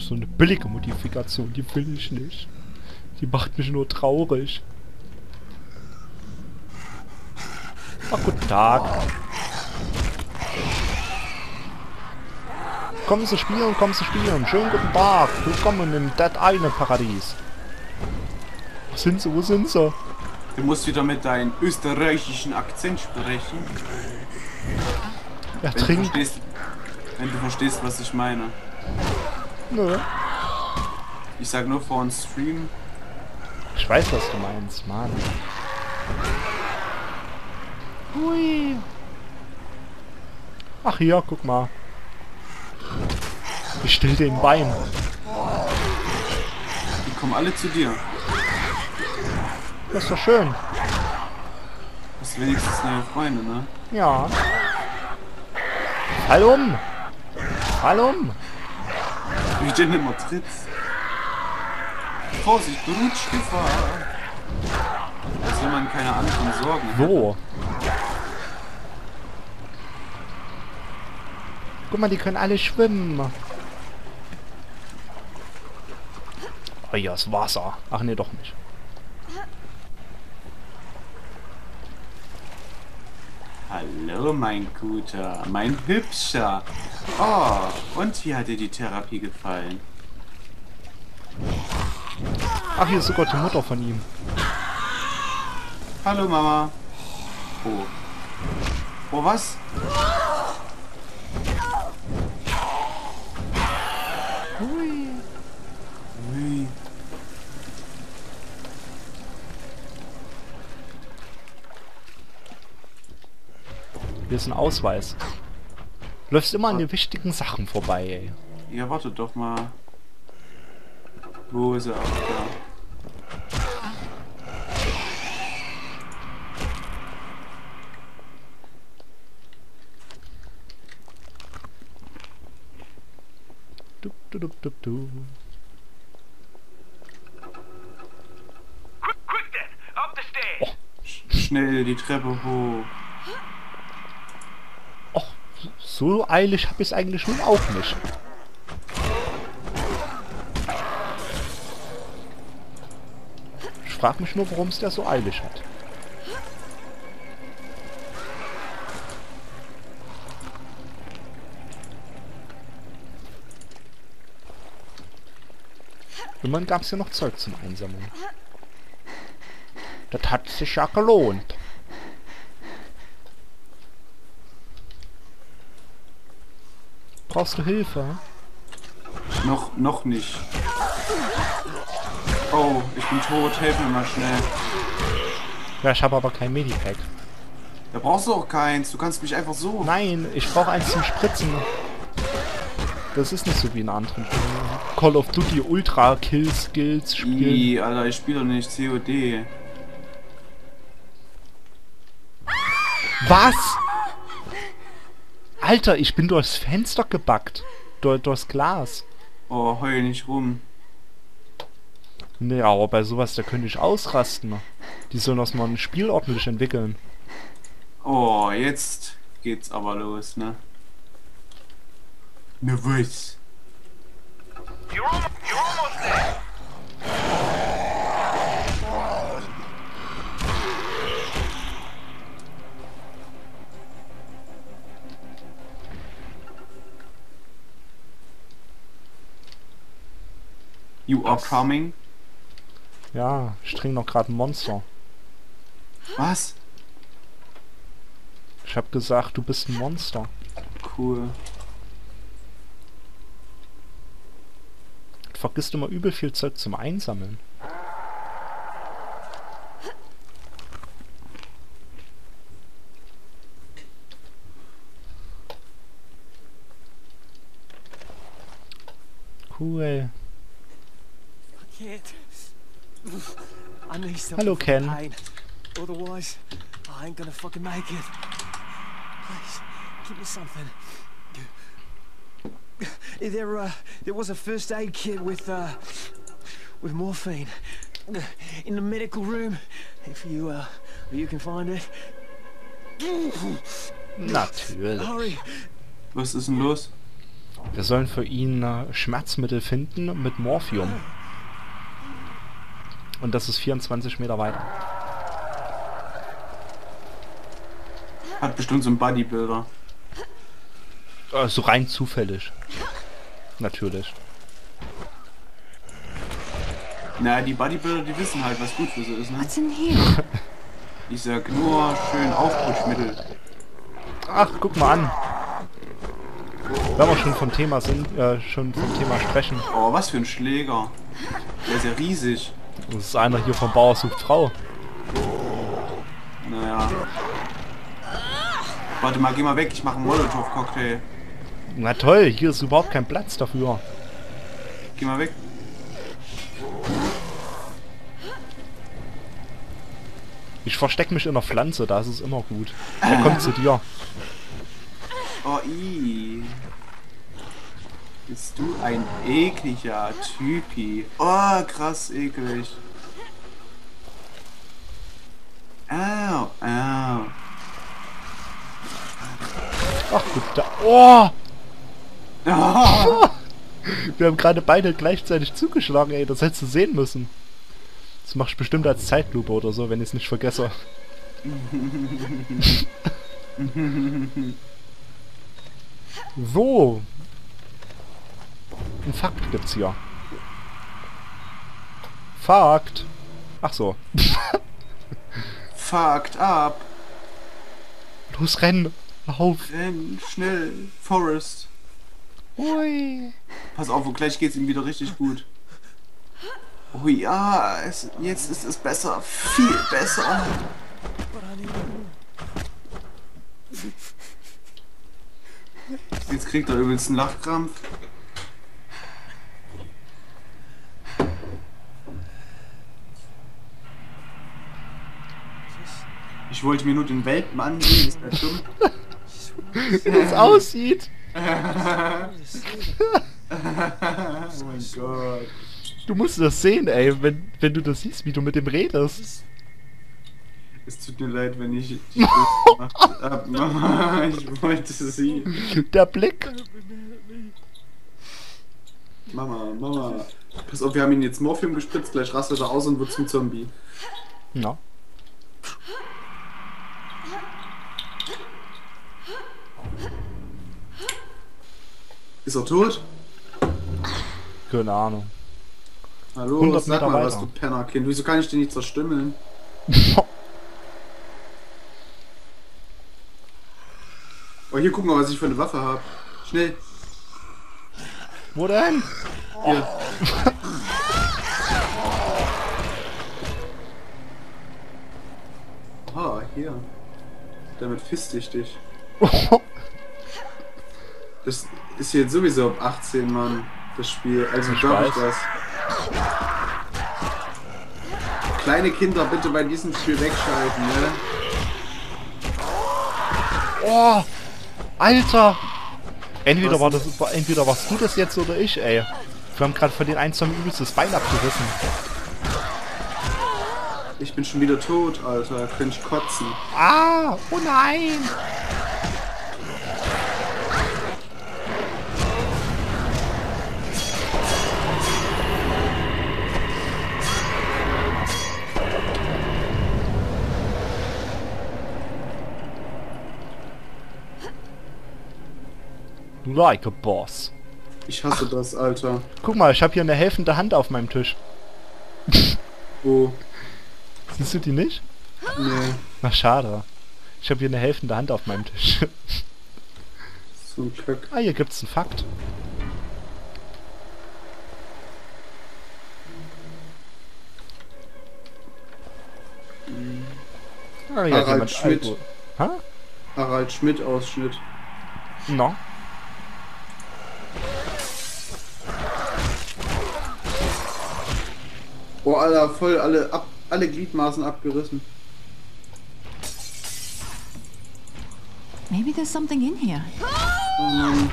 ist so, ein, so eine billige Modifikation, die will ich nicht. Die macht mich nur traurig. Ach, guten Tag. Kommen Sie spielen, kommen Sie spielen. Schönen guten Tag. Willkommen im Dead Island Paradies. Wo sind Sie? Wo sind Sie? Du musst wieder mit deinem österreichischen Akzent sprechen. Ja, Wenn du, trink. verstehst, wenn du verstehst, was ich meine. Nö. Ich sag nur vor dem Stream. Ich weiß, was du meinst, Mann. Hui. Ach hier, guck mal. Ich still den Bein. Die kommen alle zu dir. Das ist doch schön. Hast wenigstens neue Freunde, ne? Ja. Fall um. Fall um. Wie du denn immer trittst. Vorsicht, Rutschgefahr. Als wenn man keine anderen Sorgen hat. Wo? Guck mal, die können alle schwimmen. Oh ja, das Wasser. Ach nee, doch nicht. Hallo, mein Guter, mein Hübscher. Oh, und wie hat dir die Therapie gefallen? Ach, hier ist sogar die Mutter von ihm. Hallo, Mama. Oh. Oh, was? Hui. Hier ist ein Ausweis. Du läufst immer an den wichtigen Sachen vorbei, ey. Ja, warte doch mal. Wo ist er? Ach, da. Du, du, du, du, du. Quick, quick then! Up the stairs! Sch- Schnell die Treppe hoch. So eilig hab ich's eigentlich nun auch nicht. Ich frag mich nur, warum es der so eilig hat. Immerhin gab es ja noch Zeug zum Einsammeln. Das hat sich ja gelohnt. Brauchst du Hilfe? Noch, noch nicht. Oh, ich bin tot. Helf mir mal schnell. Ja, ich habe aber kein Medipack. Da brauchst du auch keins. Du kannst mich einfach so. Nein, ich brauche eins zum Spritzen. Das ist nicht so wie in anderen. Call of Duty Ultra Kill Skills spielen. Ih, Alter, ich spiele doch nicht COD. Was? Alter, ich bin durchs Fenster gebackt. Durch, durchs Glas. Oh, heul nicht rum. Nee, aber bei sowas, da könnte ich ausrasten. Die sollen das mal ein Spiel ordentlich entwickeln. Oh, jetzt geht's aber los, ne? Nervös. You're, You are coming? Ja, ich trinke noch gerade ein Monster. Was? Ich habe gesagt, du bist ein Monster. Cool. Du vergisst immer übel viel Zeug zum Einsammeln. Cool. The Ken. pain. Otherwise, I ain't gonna fucking make it. Please, give me something. There, uh, there was a first aid kit with, uh, with morphine in the medical room. If you, uh, you can find it. Natürlich. Hurry. Was ist denn los? Wir sollen für ihn äh, Schmerzmittel finden mit Morphium. Und das ist 24 Meter weiter. Hat bestimmt so ein Bodybuilder. Äh, so rein zufällig. Natürlich. Na, die Bodybuilder, die wissen halt, was gut für sie ist, ne? What's in here? Ich sag nur schön Aufputschmittel. Ach, guck mal an. Wenn wir schon vom Thema sind, äh, schon vom Thema sprechen. Oh, was für ein Schläger. Der ist ja riesig. Das ist einer hier vom Bauer sucht Frau. Naja. Warte mal, geh mal weg, ich mache einen Molotow-Cocktail. Na toll, hier ist überhaupt kein Platz dafür. Geh mal weg. Ich versteck mich in der Pflanze, da ist es immer gut. Der kommt zu dir. Oh, i. Bist du ein ekliger Typi. Oh, krass eklig. Au, au. Ach gut, da. Oh! Oh, Wir haben gerade beide gleichzeitig zugeschlagen, ey. Das hättest du sehen müssen. Das mach ich bestimmt als Zeitlupe oder so, wenn ich es nicht vergesse. so. Ein Fakt gibt's hier. Fakt. Ach so. fucked up. Los, renn. Auf. Renn, schnell. Forest. Ui. Pass auf, und gleich geht's ihm wieder richtig gut. Oh ja, es, jetzt ist es besser. Viel besser. Jetzt kriegt er übelst einen Lachkrampf. Ich wollte mir nur den Welpen ansehen, ist das dumm? Wie das aussieht. Oh mein Gott. Du musst das sehen, ey, wenn, wenn du das siehst, wie du mit dem redest. Es tut mir leid, wenn ich dich gemacht hab. Mama, ich wollte sie. Der Blick. Mama, Mama. Pass auf, wir haben ihn jetzt Morphium gespritzt, gleich rastet er aus und wird zum Zombie. Ja. Ist er tot? Keine Ahnung. Hallo, 100 sag Meter mal was, weiter. du Pennerkind. Wieso kann ich den nicht zerstümmeln? Oh, hier guck mal, was ich für eine Waffe habe. Schnell. Wo denn? Hier. Ah, hier. Damit fiste ich dich. Das ist jetzt sowieso ab 18, Mann. Das Spiel. Also Ich darf ich das. Kleine Kinder bitte bei diesem Spiel wegschalten, ne? Oh! Alter! Entweder Was war das entweder warst du das jetzt oder ich, ey. Wir haben gerade von den einen Zombie übelst das Bein abgerissen. Ich bin schon wieder tot, Alter. Könnte ich kotzen. Ah! Oh nein! Like a boss. Ich hasse das, Alter. Guck mal, ich habe hier eine helfende Hand auf meinem Tisch. Wo? Siehst du die nicht? Nee. Na schade. Ich habe hier eine helfende Hand auf meinem Tisch. So ein Kack. ah, hier gibt's einen Fakt. Ah, Harald Schmidt. Ha? Harald Schmidt Ausschnitt. No. Oh, Alter, voll alle, ab, alle Gliedmaßen abgerissen. Maybe there's something in here. Oh Mann.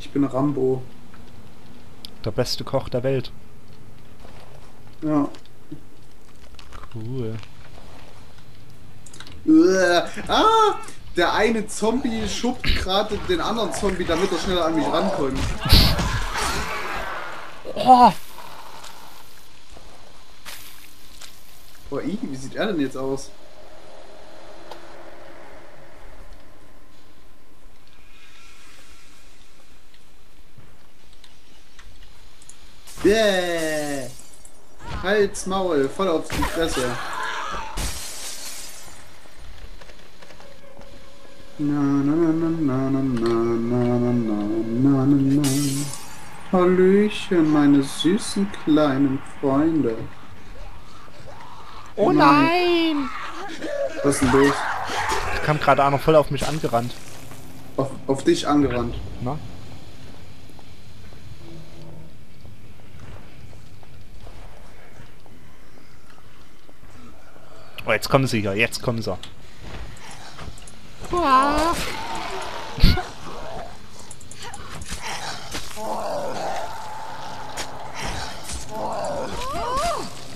Ich bin Rambo. Der beste Koch der Welt. Ja. Cool. Uah. Ah! Der eine Zombie schubt gerade den anderen Zombie, damit er schneller an mich rankommt. Oh, Oh, i, wie sieht er denn jetzt aus? Bäh! Hals, Maul, voll auf die Fresse. Na na na na na na na na na na na na Hallöchen, meine süßen kleinen Freunde. oh nein! Was ist denn los? Da kam gerade einer voll auf mich angerannt. Auf, auf dich angerannt. Na? Oh, jetzt kommen sie hier, jetzt kommen sie.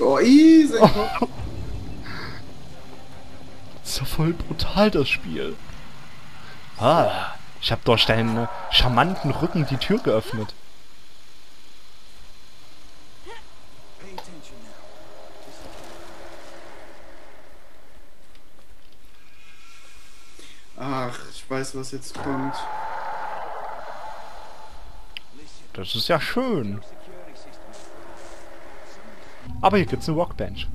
Oh, easy. Ist ja voll brutal, das Spiel. Ah, ich habe durch deinen charmanten Rücken die Tür geöffnet. Pay attention now. Ach, ich weiß, was jetzt kommt. Das ist ja schön. Aber hier gibt's eine Workbench.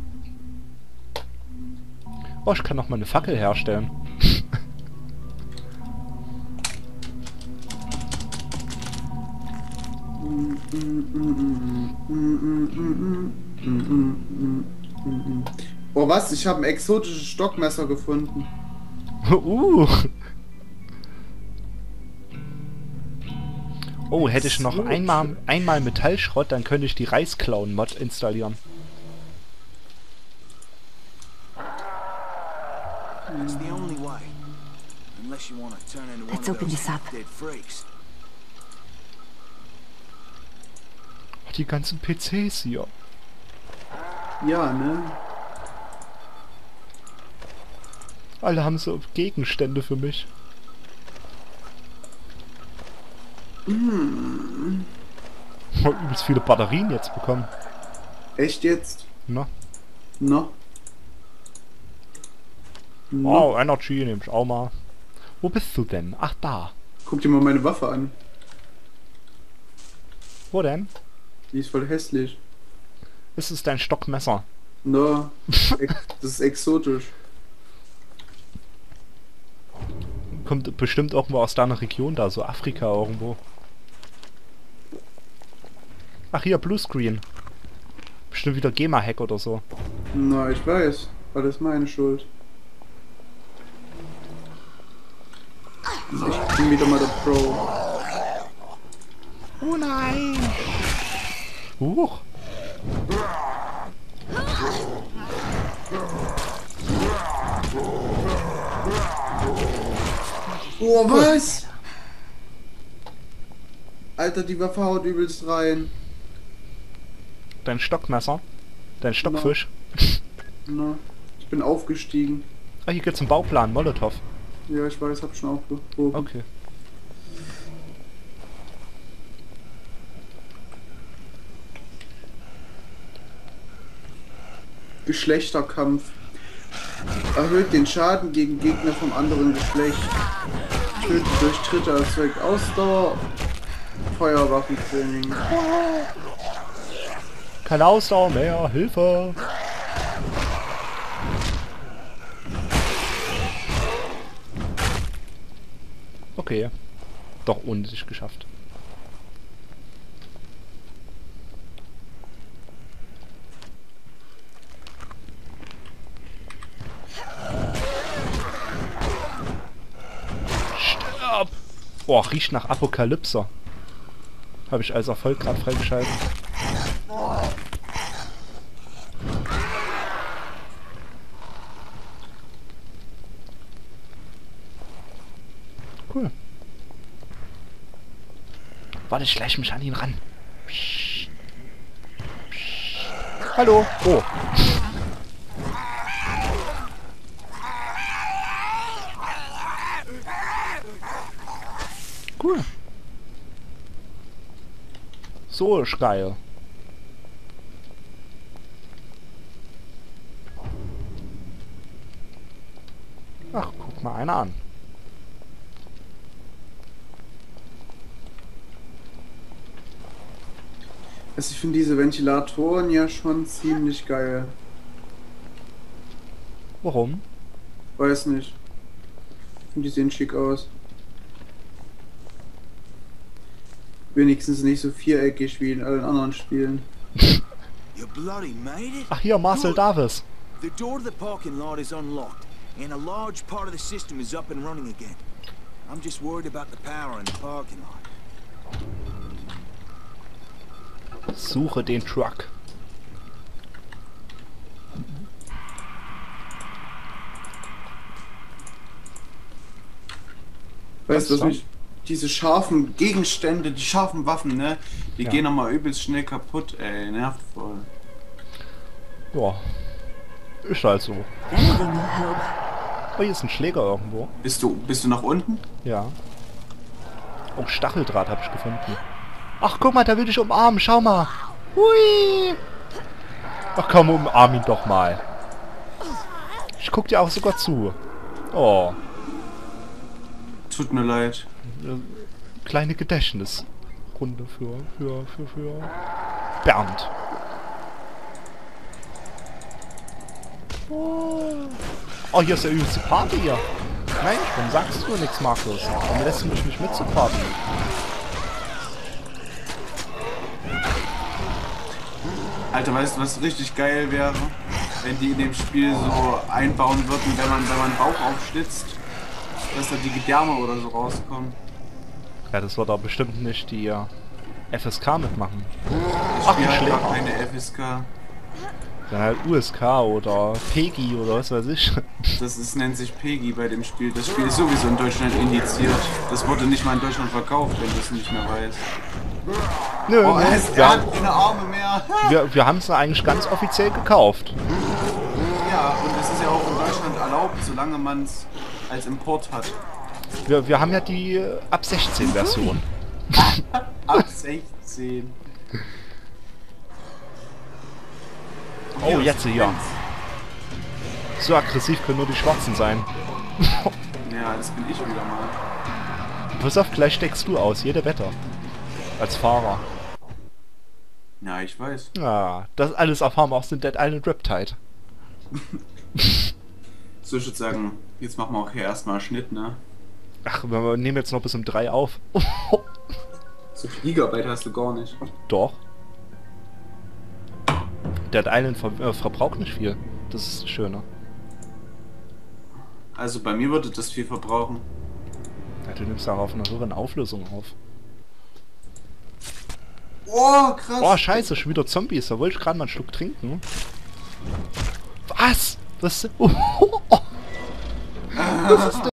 Oh, ich kann noch mal eine Fackel herstellen. Oh, was? Ich habe ein exotisches Stockmesser gefunden. uh. Oh, hätte ich noch einmal, einmal Metallschrott, dann könnte ich die Reisklauen-Mod installieren. Let's open this up. Die ganzen PCs hier. Ja, ne? Alle haben so Gegenstände für mich. Ich hab übelst viele Batterien jetzt bekommen. Echt jetzt? Na? No? Oh, Energy nehme ich auch mal. Wo bist du denn? Ach, da. Guck dir mal meine Waffe an. Wo denn? Die ist voll hässlich. Ist es dein Stockmesser? No. Ex das ist exotisch. Kommt bestimmt irgendwo aus deiner Region da, so Afrika irgendwo. Ach hier, Bluescreen. Bestimmt wieder GEMA-Hack oder so. Na, ich weiß. Alles meine Schuld. Ich bin wieder mal der Pro. Oh nein! Huch! Oh, was? Alter, die Waffe haut übelst rein. Dein Stockmesser? Dein Stockfisch? Na, ich bin aufgestiegen. Ah, hier gibt's einen Bauplan, Molotow. Ja, ich weiß, hab schon aufgehoben. Okay. Geschlechterkampf. Erhöht den Schaden gegen Gegner vom anderen Geschlecht. Tötet durch Tritte erzeugt Ausdauer. Feuerwaffentraining. Keine Ausdauer mehr, Hilfe! Okay. Doch ohne sich geschafft. Boah, riecht nach Apokalypse. Habe ich als Erfolg gerade freigeschaltet. Warte, ich schleich mich an ihn ran. Hallo. Oh. Cool. So ist geil. Ach, guck mal einer an. Also ich finde diese Ventilatoren ja schon ziemlich geil. Warum? Weiß nicht. Und die sehen schick aus. Wenigstens nicht so viereckig wie in allen anderen Spielen. Ach hier, Marcel Davis. The door to the parking lot is unlocked, and a large part of the system is up and running again. I'm just worried about the power in the parking lot. Suche den Truck. Weißt du, Was diese scharfen Gegenstände, die scharfen Waffen, ne? Die Ja. gehen nochmal übelst schnell kaputt, ey. Nervt voll. Ja. Ist halt so. Oh, hier ist ein Schläger irgendwo. Bist du, bist du nach unten? Ja. Oh, Stacheldraht habe ich gefunden. Ach, guck mal, da will ich umarmen. Schau mal. Hui. Ach komm, umarm ihn doch mal. Ich guck dir auch sogar zu. Oh, Tut mir leid. kleine Gedächtnisrunde für, für, für, für Bernd. Oh, hier ist der übelste Party hier. Mensch, warum sagst du nichts, Markus? Warum lässt du mich nicht mit Alter, weißt du, was richtig geil wäre? Wenn die in dem Spiel so einbauen würden, wenn man, wenn man Bauch aufschlitzt, dass da die Gedärme oder so rauskommen. Ja, das wird aber bestimmt nicht die äh, FSK mitmachen. Ich Ach, spiele ein halt keine FSK. Dann halt USK oder PEGI oder was weiß ich. Das ist, nennt sich PEGI bei dem Spiel. Das Spiel ist sowieso in Deutschland indiziert. Das wurde nicht mal in Deutschland verkauft, wenn du es nicht mehr weißt. Nö, Oh, er, ist, er Wir, hat keine Arme mehr. wir, wir haben es eigentlich ganz offiziell gekauft. Ja, und es ist ja auch in Deutschland erlaubt, solange man es als Import hat. Wir, wir haben ja die äh, ab 16 Version. Ab 16. Oh, jetzt hier. So aggressiv können nur die Schwarzen sein. Ja, das bin ich wieder mal. Pass auf, gleich steckst du aus, jede Wetter. Als Fahrer. Ja, ich weiß. Ja, das alles erfahren wir aus den Dead Island Riptide. So, ich würde sagen, jetzt machen wir auch hier erstmal Schnitt, ne? Ach, wir nehmen jetzt noch bis um 3 auf. So viel Gigabyte hast du gar nicht. Doch. Dead Island ver äh, verbraucht nicht viel. Das ist das Schöne. Also bei mir würde das viel verbrauchen. Ja, du nimmst auch auf einer höheren Auflösung auf. Oh, krass. Oh, scheiße, schon wieder Zombies. Da wollte ich gerade mal einen Schluck trinken. Was? Was? Oh, oh, oh. Was ist